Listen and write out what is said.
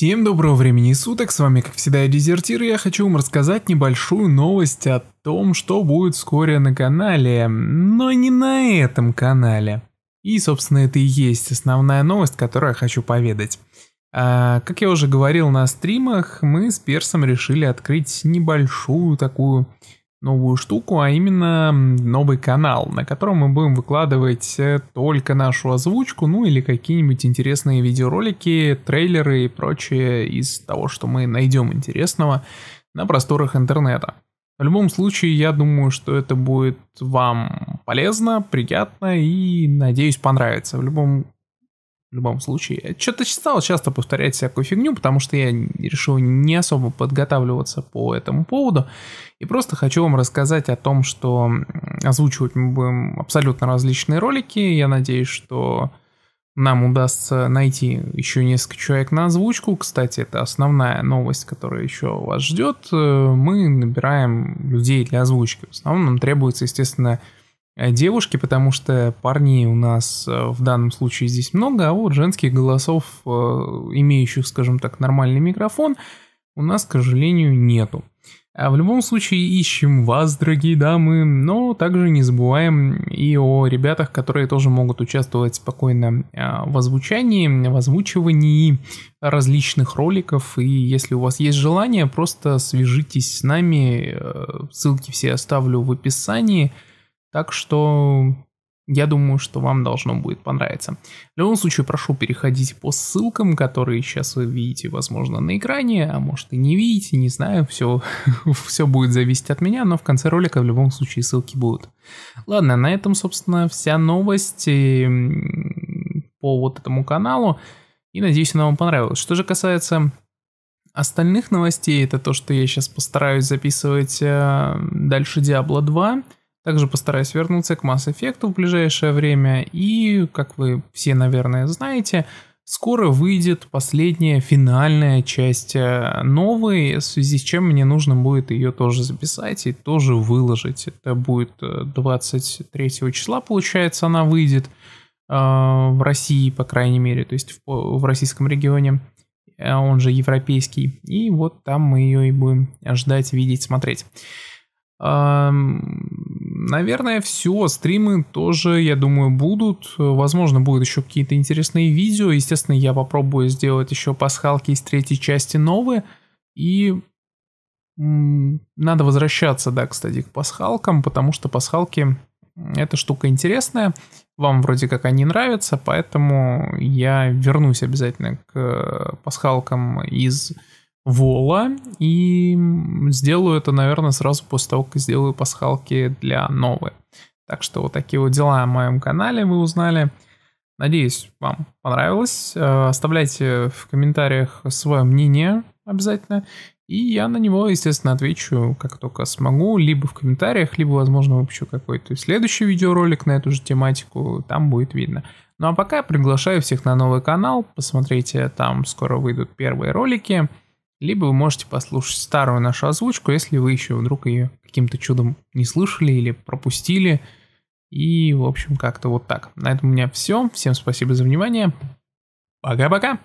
Всем доброго времени суток, с вами как всегда Дезертир, и я хочу вам рассказать небольшую новость о том, что будет вскоре на канале, но не на этом канале. И, собственно, это и есть основная новость, которую я хочу поведать. А, как я уже говорил на стримах, мы с Персом решили открыть небольшую такую новую штуку, а именно новый канал, на котором мы будем выкладывать э, только нашу озвучку, ну или какие-нибудь интересные видеоролики, трейлеры и прочее из того, что мы найдем интересного на просторах интернета. В любом случае, я думаю, что это будет вам полезно, приятно и, надеюсь, понравится. В любом в любом случае. Что-то стал часто повторять всякую фигню, потому что я решил не особо подготавливаться по этому поводу. И просто хочу вам рассказать о том, что озвучивать мы будем абсолютно различные ролики. Я надеюсь, что нам удастся найти еще несколько человек на озвучку. Кстати, это основная новость, которая еще вас ждет. Мы набираем людей для озвучки. В основном нам требуется, естественно, Э, девушки, потому что парней у нас э, в данном случае здесь много, а вот женских голосов, э, имеющих, скажем так, нормальный микрофон, у нас, к сожалению, нету. А в любом случае ищем вас, дорогие дамы, но также не забываем и о ребятах, которые тоже могут участвовать спокойно в озвучании, в озвучивании различных роликов. И если у вас есть желание, просто свяжитесь с нами, ссылки все оставлю в описании – так что я думаю, что вам должно будет понравиться. В любом случае, прошу переходить по ссылкам, которые сейчас вы видите, возможно, на экране, а может и не видите, не знаю, все, все будет зависеть от меня, но в конце ролика в любом случае ссылки будут. Ладно, на этом, собственно, вся новость по вот этому каналу, и надеюсь, она вам понравилась. Что же касается остальных новостей, это то, что я сейчас постараюсь записывать э, дальше Diablo 2, также постараюсь вернуться к Mass Effect в ближайшее время. И, как вы все, наверное, знаете, скоро выйдет последняя финальная часть э, новой, в связи с чем мне нужно будет ее тоже записать и тоже выложить. Это будет 23 э, числа, получается, она выйдет э, в России, по крайней мере, то есть в, в российском регионе, он же европейский. И вот там мы ее и будем ждать, видеть, смотреть. Наверное, все. Стримы тоже, я думаю, будут. Возможно, будут еще какие-то интересные видео. Естественно, я попробую сделать еще пасхалки из третьей части новые. И надо возвращаться, да, кстати, к пасхалкам, потому что пасхалки эта штука интересная. Вам вроде как они нравятся, поэтому я вернусь обязательно к пасхалкам из Вола и сделаю это, наверное, сразу после того, как сделаю пасхалки для новой. Так что вот такие вот дела о моем канале вы узнали. Надеюсь, вам понравилось. Э, оставляйте в комментариях свое мнение обязательно. И я на него, естественно, отвечу, как только смогу, либо в комментариях, либо, возможно, выпущу какой-то следующий видеоролик на эту же тематику, там будет видно. Ну а пока приглашаю всех на новый канал, посмотрите, там скоро выйдут первые ролики. Либо вы можете послушать старую нашу озвучку, если вы еще вдруг ее каким-то чудом не слышали или пропустили. И, в общем, как-то вот так. На этом у меня все. Всем спасибо за внимание. Пока-пока.